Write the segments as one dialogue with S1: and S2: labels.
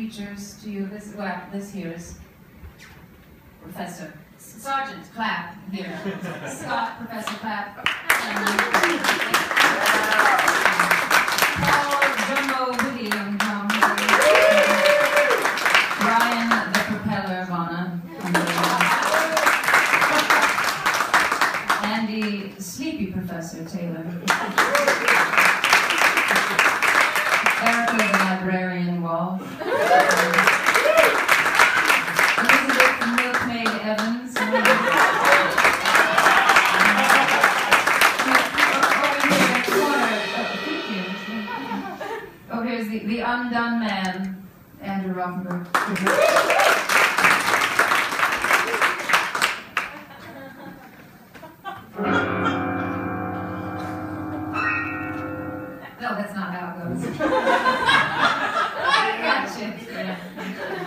S1: creatures to you. This well, this here is Professor Sergeant Clap here. Scott, Professor Clap. Paul Jumbo William from Brian the Propeller Vona. Andy Sleepy Professor Taylor. The, the undone man, Andrew Rothenberg. No, that's not how it goes. I gotcha. Yeah.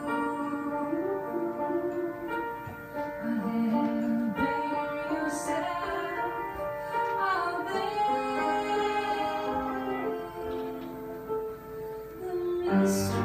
S1: The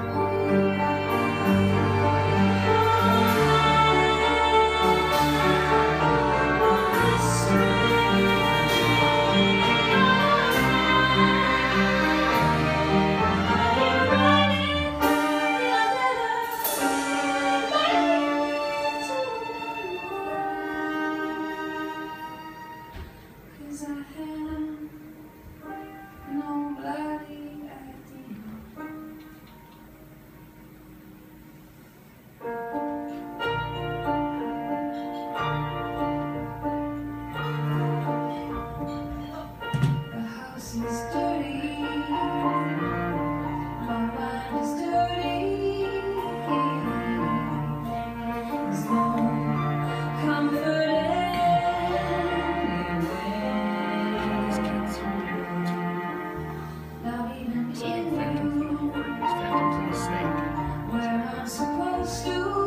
S1: supposed to.